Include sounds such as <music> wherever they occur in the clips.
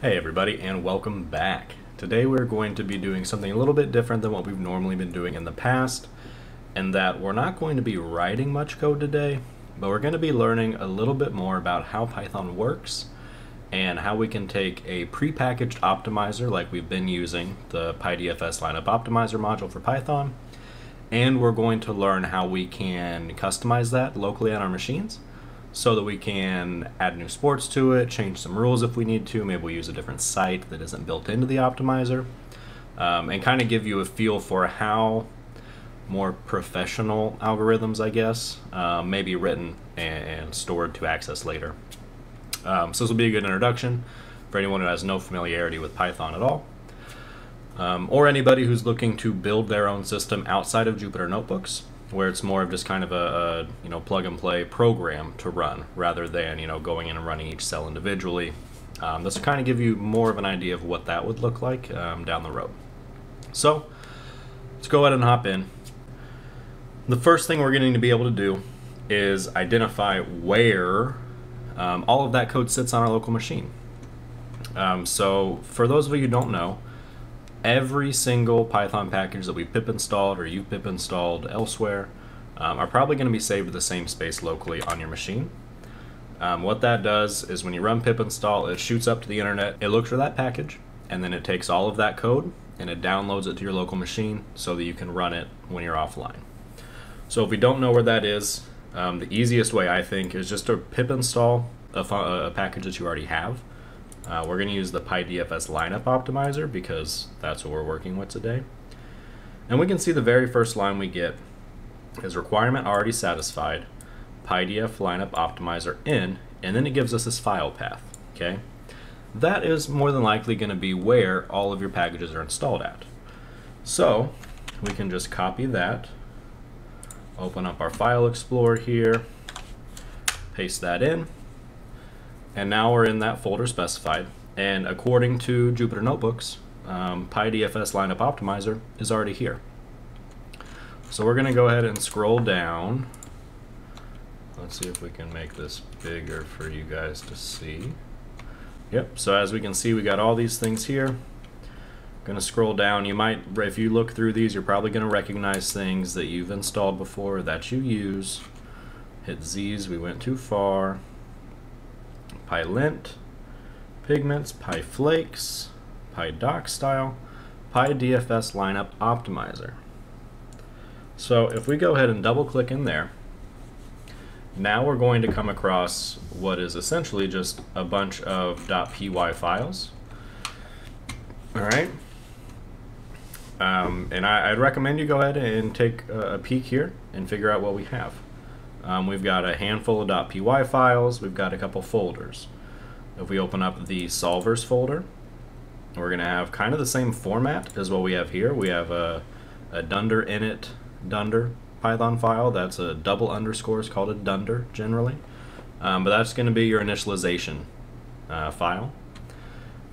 Hey everybody and welcome back. Today we're going to be doing something a little bit different than what we've normally been doing in the past and that we're not going to be writing much code today but we're going to be learning a little bit more about how Python works and how we can take a prepackaged optimizer like we've been using, the PyDFS lineup optimizer module for Python, and we're going to learn how we can customize that locally on our machines so that we can add new sports to it, change some rules if we need to. Maybe we use a different site that isn't built into the optimizer, um, and kind of give you a feel for how more professional algorithms, I guess, um, may be written and, and, stored to access later. Um, so this will be a good introduction for anyone who has no familiarity with Python at all. Um, or anybody who's looking to build their own system outside of Jupyter Notebooks where it's more of just kind of a, a, you know plug and play program to run rather than you know going in and running each cell individually. Um, this will kind of give you more of an idea of what that would look like um, down the road. So let's go ahead and hop in. The first thing we're going to be able to do is identify where um, all of that code sits on our local machine. Um, so for those of you who don't know, every single Python package that we pip installed or you pip installed elsewhere um, are probably going to be saved to the same space locally on your machine. Um, what that does is when you run pip install, it shoots up to the internet, it looks for that package, and then it takes all of that code and it downloads it to your local machine so that you can run it when you're offline. So if we don't know where that is, um, the easiest way I think is just to pip install a, a package that you already have uh, we're going to use the PyDFS lineup optimizer because that's what we're working with today. And we can see the very first line we get is requirement already satisfied, PyDFS lineup optimizer in, and then it gives us this file path, okay? That is more than likely going to be where all of your packages are installed at. So we can just copy that, open up our file explorer here, paste that in, and now we're in that folder specified. And according to Jupyter Notebooks, um, PyDFS Lineup Optimizer is already here. So we're going to go ahead and scroll down. Let's see if we can make this bigger for you guys to see. Yep, so as we can see, we got all these things here. Going to scroll down. You might, if you look through these, you're probably going to recognize things that you've installed before that you use. Hit Z's, we went too far. PyLint, Pygments, PyFlakes, PyDocstyle, PyDFS Lineup Optimizer. So if we go ahead and double click in there, now we're going to come across what is essentially just a bunch of .py files. All right. Um, and I, would recommend you go ahead and take a peek here and figure out what we have. Um, we've got a handful of .py files. We've got a couple folders. If we open up the solvers folder, we're going to have kind of the same format as what we have here. We have a, a dunder init dunder Python file. That's a double underscore. It's called a dunder generally. Um, but that's going to be your initialization uh, file.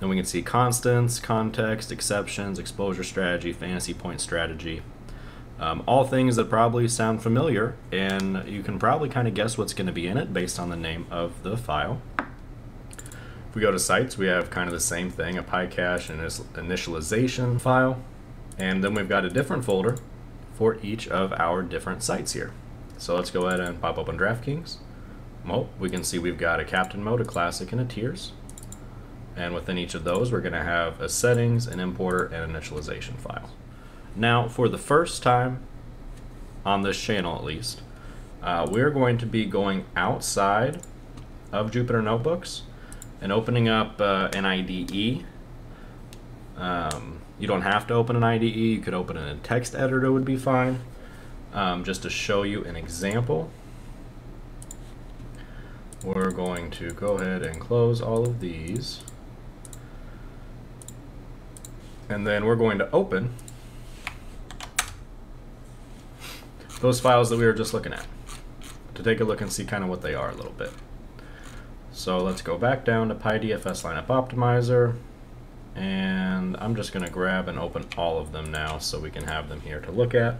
Then we can see constants, context, exceptions, exposure strategy, fantasy point strategy, um, all things that probably sound familiar, and you can probably kind of guess what's going to be in it based on the name of the file. If we go to sites, we have kind of the same thing, a PyCache and an initialization file, and then we've got a different folder for each of our different sites here. So let's go ahead and pop open DraftKings. Well, we can see we've got a captain mode, a classic, and a tiers. And within each of those, we're going to have a settings, an importer, and initialization file. Now, for the first time on this channel at least, uh, we're going to be going outside of Jupyter Notebooks and opening up uh, an IDE. Um, you don't have to open an IDE, you could open it in a text editor would be fine. Um, just to show you an example, we're going to go ahead and close all of these. And then we're going to open those files that we were just looking at to take a look and see kind of what they are a little bit. So let's go back down to PyDFS Lineup Optimizer and I'm just going to grab and open all of them now so we can have them here to look at.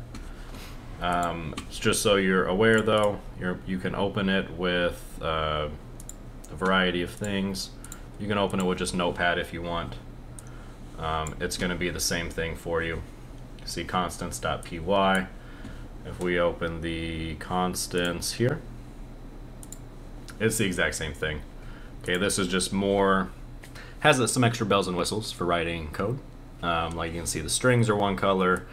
Um, just so you're aware though, you're, you can open it with uh, a variety of things. You can open it with just Notepad if you want. Um, it's going to be the same thing for you. See constants.py. If we open the constants here, it's the exact same thing. Okay, this is just more, has some extra bells and whistles for writing code. Um, like you can see the strings are one color,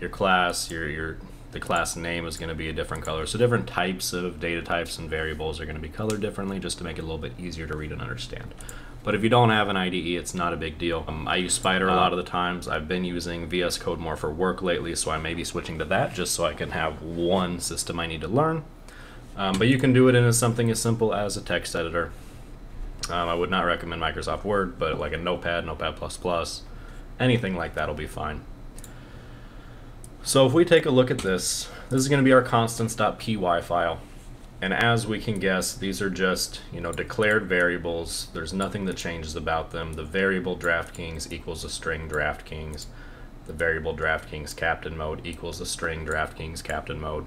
your class, your, your the class name is going to be a different color. So different types of data types and variables are going to be colored differently just to make it a little bit easier to read and understand. But if you don't have an IDE, it's not a big deal. Um, I use Spyder a lot of the times. I've been using VS Code more for work lately, so I may be switching to that just so I can have one system I need to learn. Um, but you can do it in something as simple as a text editor. Um, I would not recommend Microsoft Word, but like a Notepad, Notepad++, anything like that will be fine. So if we take a look at this, this is going to be our constants.py file. And as we can guess, these are just, you know, declared variables. There's nothing that changes about them. The variable DraftKings equals a string DraftKings. The variable DraftKings captain mode equals a string DraftKings captain mode.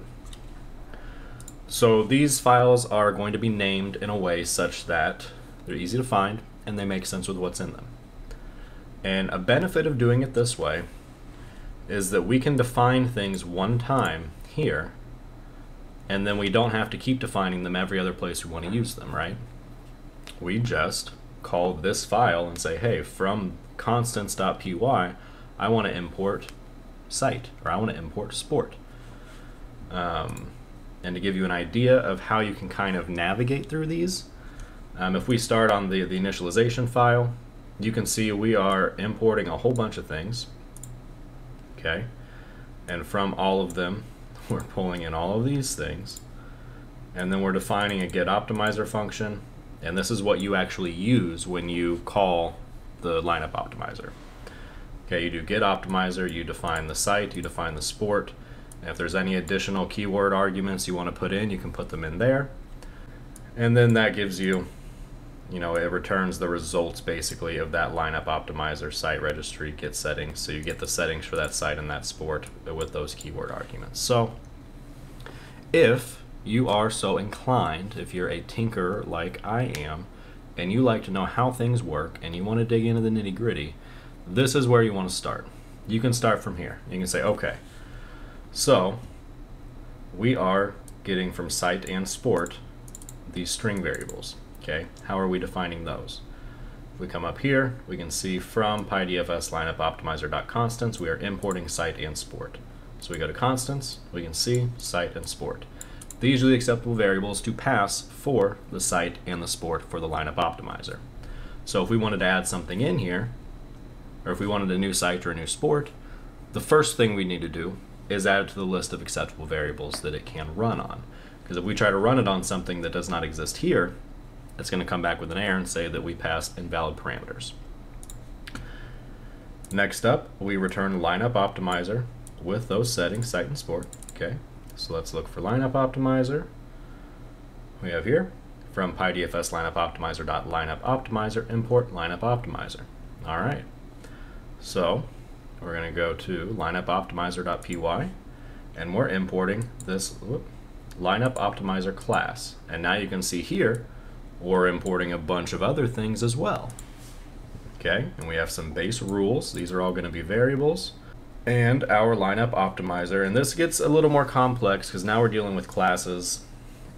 So these files are going to be named in a way such that they're easy to find and they make sense with what's in them. And a benefit of doing it this way is that we can define things one time here, and then we don't have to keep defining them every other place we want to use them, right? We just call this file and say, hey, from constants.py, I want to import site, or I want to import sport. Um, and to give you an idea of how you can kind of navigate through these, um, if we start on the, the initialization file, you can see we are importing a whole bunch of things okay? And from all of them, <laughs> we're pulling in all of these things. And then we're defining a get optimizer function. And this is what you actually use when you call the lineup optimizer. Okay, you do get optimizer, you define the site, you define the sport. And if there's any additional keyword arguments you want to put in, you can put them in there. And then that gives you you know, it returns the results basically of that lineup optimizer site registry get settings. So you get the settings for that site and that sport with those keyword arguments. So if you are so inclined, if you're a tinker like I am, and you like to know how things work and you want to dig into the nitty gritty, this is where you want to start. You can start from here. You can say, okay, so we are getting from site and sport these string variables. Okay, how are we defining those? If we come up here, we can see from PyDFS lineup optimizer.constants, we are importing site and sport. So we go to constants, we can see site and sport. These are the acceptable variables to pass for the site and the sport for the lineup optimizer. So if we wanted to add something in here, or if we wanted a new site or a new sport, the first thing we need to do is add it to the list of acceptable variables that it can run on. Because if we try to run it on something that does not exist here, it's going to come back with an error and say that we passed invalid parameters. Next up, we return lineup optimizer with those settings, site and sport. Okay, so let's look for lineup optimizer. We have here from PyDFS lineup optimizer dot lineup optimizer import lineup optimizer. All right, so we're going to go to lineup optimizer.py and we're importing this whoop, lineup optimizer class. And now you can see here or importing a bunch of other things as well. Okay, and we have some base rules. These are all going to be variables. And our lineup optimizer. And this gets a little more complex because now we're dealing with classes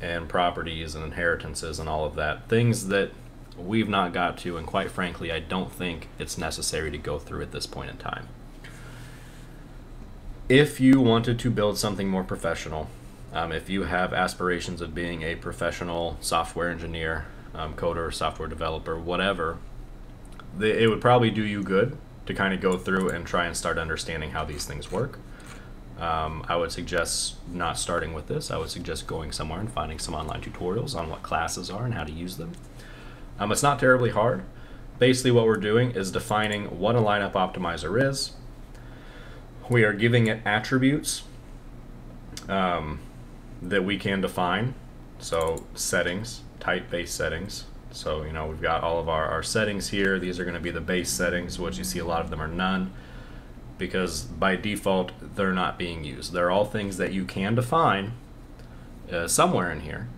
and properties and inheritances and all of that. Things that we've not got to, and quite frankly, I don't think it's necessary to go through at this point in time. If you wanted to build something more professional, um, if you have aspirations of being a professional software engineer, um, coder, software developer, whatever, it would probably do you good to kind of go through and try and start understanding how these things work. Um, I would suggest not starting with this. I would suggest going somewhere and finding some online tutorials on what classes are and how to use them. Um, it's not terribly hard. Basically, what we're doing is defining what a lineup optimizer is. We are giving it attributes. Um, that we can define. So settings, type-based settings. So, you know, we've got all of our, our settings here. These are going to be the base settings, which you see a lot of them are none because by default they're not being used. They're all things that you can define uh, somewhere in here.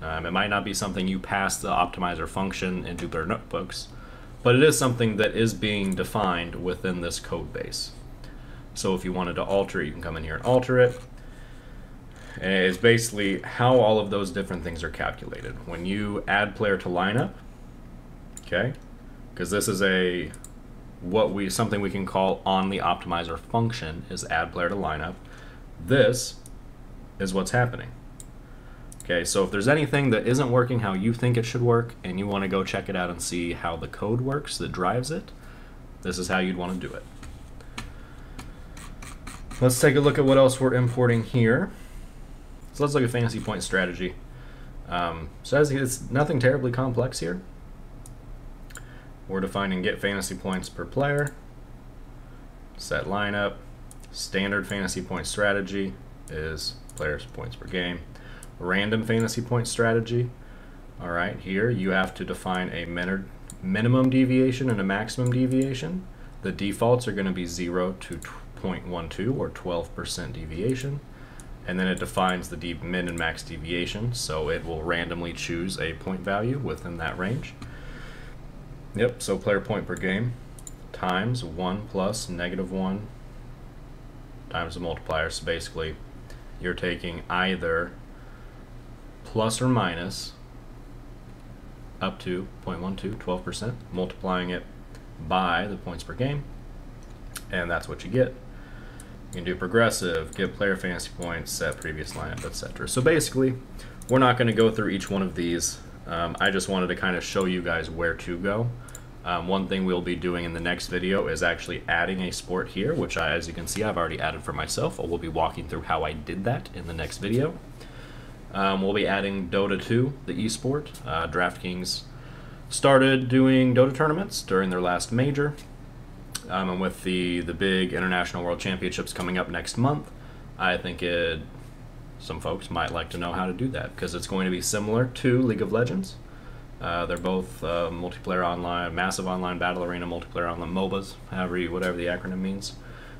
Um, it might not be something you pass the optimizer function in Jupyter Notebooks, but it is something that is being defined within this code base. So if you wanted to alter it, you can come in here and alter it. And it's basically how all of those different things are calculated. When you add player to lineup, okay, because this is a what we something we can call on the optimizer function is add player to lineup. This is what's happening. Okay, so if there's anything that isn't working how you think it should work and you want to go check it out and see how the code works that drives it, this is how you'd want to do it. Let's take a look at what else we're importing here. So let's look at fantasy point strategy. Um, so as it's nothing terribly complex here. We're defining get fantasy points per player, set lineup, standard fantasy point strategy is players points per game, random fantasy point strategy. All right, here you have to define a min minimum deviation and a maximum deviation. The defaults are going to be 0 to 0.12 or 12% deviation. And then it defines the min and max deviation, so it will randomly choose a point value within that range. Yep, so player point per game times 1 plus negative 1 times the multiplier. So basically, you're taking either plus or minus up to 0.12, 12%, multiplying it by the points per game, and that's what you get. You can do progressive, give player fantasy points, set previous lineup, etc. So basically, we're not going to go through each one of these. Um, I just wanted to kind of show you guys where to go. Um, one thing we'll be doing in the next video is actually adding a sport here, which I, as you can see I've already added for myself. We'll be walking through how I did that in the next video. Um, we'll be adding Dota 2, the esport. Uh, DraftKings started doing Dota tournaments during their last major. Um, and with the, the big International World Championships coming up next month, I think it, some folks might like to know how to do that because it's going to be similar to League of Legends. Uh, they're both uh, multiplayer online, massive online battle arena multiplayer online MOBAs, however you, whatever the acronym means.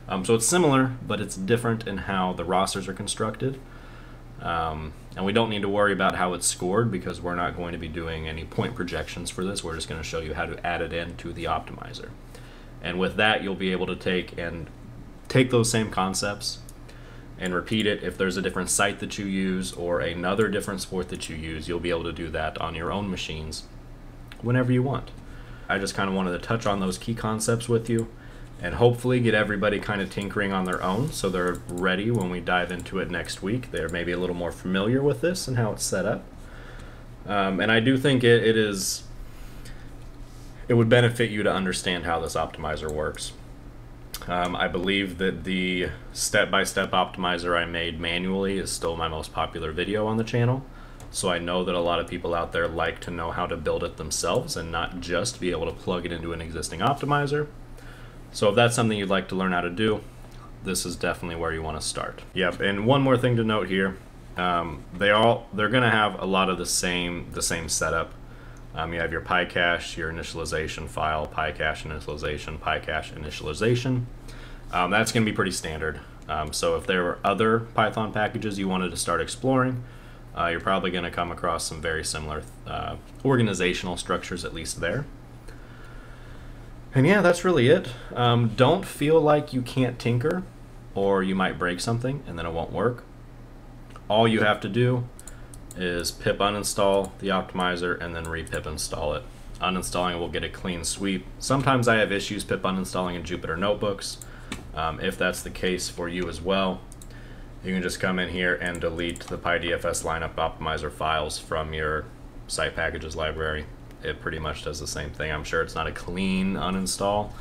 Um, so it's similar, but it's different in how the rosters are constructed. Um, and we don't need to worry about how it's scored because we're not going to be doing any point projections for this. We're just going to show you how to add it into the optimizer. And with that, you'll be able to take and take those same concepts and repeat it. If there's a different site that you use or another different sport that you use, you'll be able to do that on your own machines whenever you want. I just kind of wanted to touch on those key concepts with you and hopefully get everybody kind of tinkering on their own so they're ready when we dive into it next week. They're maybe a little more familiar with this and how it's set up. Um, and I do think it, it is, it would benefit you to understand how this optimizer works. Um, I believe that the step-by-step optimizer I made manually is still my most popular video on the channel. So I know that a lot of people out there like to know how to build it themselves and not just be able to plug it into an existing optimizer. So if that's something you'd like to learn how to do, this is definitely where you want to start. Yep, and one more thing to note here, um, they all they're going to have a lot of the same the same setup. Um, you have your PyCache, your initialization file, PyCache initialization, PyCache initialization. Um, that's going to be pretty standard. Um, so if there were other Python packages you wanted to start exploring, uh, you're probably going to come across some very similar uh, organizational structures, at least there. And yeah, that's really it. Um, don't feel like you can't tinker or you might break something and then it won't work. All you have to do is pip uninstall the optimizer and then repip install it. Uninstalling will get a clean sweep. Sometimes I have issues pip uninstalling in Jupyter Notebooks. Um, if that's the case for you as well, you can just come in here and delete the PyDFS lineup optimizer files from your site packages library. It pretty much does the same thing. I'm sure it's not a clean uninstall,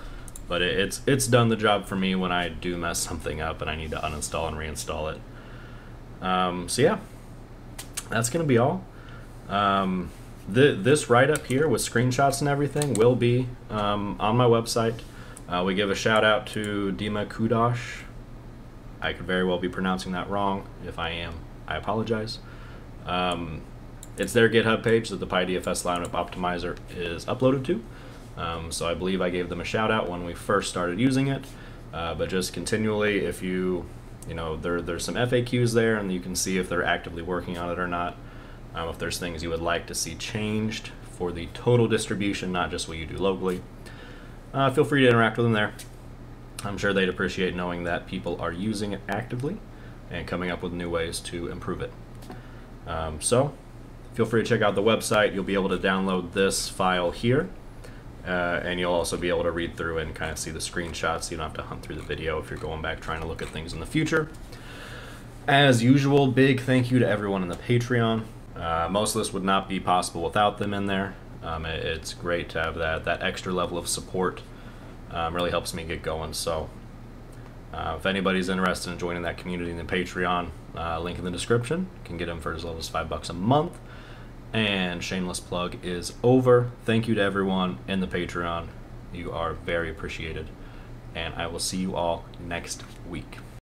but it, it's it's done the job for me when I do mess something up and I need to uninstall and reinstall it. Um, so yeah, that's going to be all. Um, the, this write-up here with screenshots and everything will be um, on my website. Uh, we give a shout out to Dima Kudosh. I could very well be pronouncing that wrong. If I am, I apologize. Um, it's their GitHub page that the PyDFS lineup optimizer is uploaded to. Um, so I believe I gave them a shout out when we first started using it. Uh, but just continually, if you you know, there, there's some FAQs there and you can see if they're actively working on it or not. Um, if there's things you would like to see changed for the total distribution, not just what you do locally, uh, feel free to interact with them there. I'm sure they'd appreciate knowing that people are using it actively and coming up with new ways to improve it. Um, so, feel free to check out the website. You'll be able to download this file here, uh, and you'll also be able to read through and kind of see the screenshots you don't have to hunt through the video if you're going back trying to look at things in the future. As usual, big thank you to everyone in the Patreon. Uh, most of this would not be possible without them in there. Um, it, it's great to have that, that extra level of support. Um, really helps me get going. So, uh, if anybody's interested in joining that community in the Patreon, uh, link in the description. You can get them for as little as five bucks a month. And shameless plug is over. Thank you to everyone in the Patreon. You are very appreciated. And I will see you all next week.